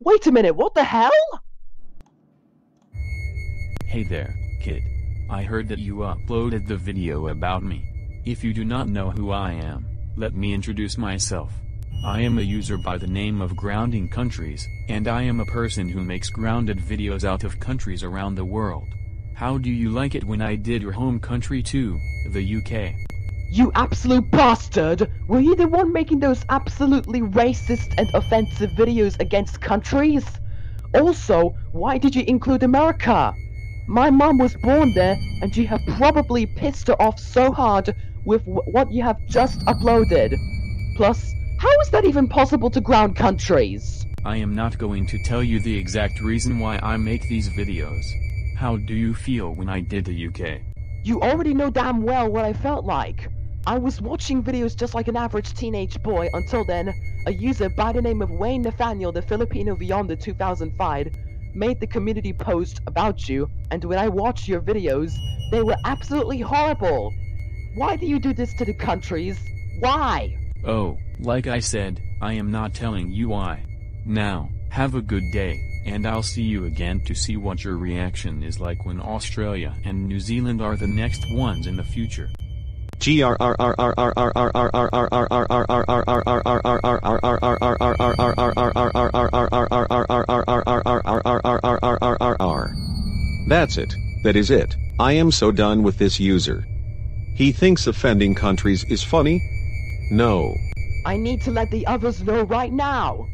Wait a minute, what the hell? Hey there, kid. I heard that you uploaded the video about me. If you do not know who I am, let me introduce myself. I am a user by the name of Grounding Countries, and I am a person who makes grounded videos out of countries around the world. How do you like it when I did your home country too, the UK? You absolute bastard! Were you the one making those absolutely racist and offensive videos against countries? Also, why did you include America? My mom was born there, and you have probably pissed her off so hard with w- what you have just uploaded. Plus, how is that even possible to ground countries? I am not going to tell you the exact reason why I make these videos. How do you feel when I did the UK? You already know damn well what I felt like. I was watching videos just like an average teenage boy until then, a user by the name of Wayne Nathaniel, the Filipino Beyond the 2005, made the community post about you, and when I watched your videos, they were absolutely horrible. Why do you do this to the countries? Why? Oh, like I said, I am not telling you why. Now, have a good day, and I'll see you again to see what your reaction is like when Australia and New Zealand are the next ones in the future. That's it. That is it. I am so done with this user. He thinks offending countries is funny? No. I need to let the others know right now.